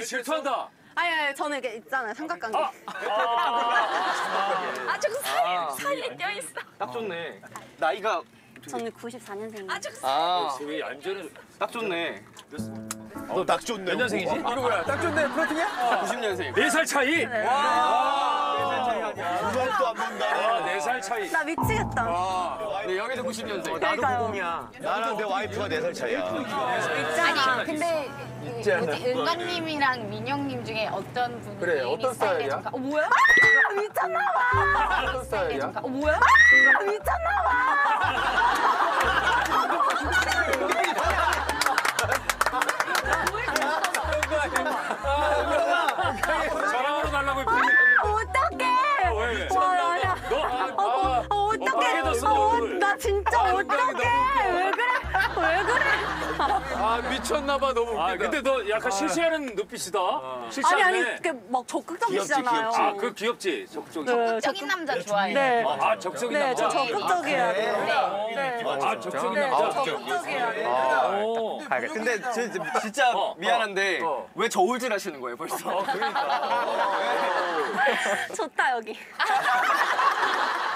아니 질투한다. 아니, 아니, 저는 이게 있잖아요, 삼각관계. 아 저거 사이 사이에 껴있어. 딱 좋네. 나이가 저는 94년생이에요. 아 저거 아, 왜 안전을? 딱 좋네. 너 딱 좋네. 몇 년생이지? 누구야? 딱 좋네. 플러팅이야? 90년생. 네 살 차이. 그것도 안 본다. 아, 네살 차이. 나 미치겠다. 네, 여기도 90년생. 그러니까요. 나랑 내 와이프가 네살 차이야. 아니 근데 그 뭐지 은광님이랑 민영님 중에 어떤 분이 그래, 어떤 스타일이야? 좀 가- 어 뭐야? 아, 미쳤나 봐. 어떤 스타일이야? 어 뭐야? 아, 미쳤나봐. 자랑하러 달라고 했더니 어떡해. 왜? 와, 야. 너 아, 어, 어떡해. 빨개졌어, 어, 얼굴. 나 진짜 어떡해. 아 미쳤나봐 너무 웃기다. 아 근데 너 약간 실시하는 눈빛이다. 아니, 실시하네. 아니, 그게 막 적극적이시잖아요. 귀엽지, 아, 그 귀엽지. 적극적이. 네, 적극적인 남자 좋아해. 네. 아, 적극적인 네, 남자. 저 적극적이에야 돼요. 네. 아, 적극적인 네, 남자. 저 적극적이야 돼요. 오. 아, 근데 저, 진짜 어, 미안한데 어. 왜 저울질 하시는 거예요 벌써? 좋다, 여기.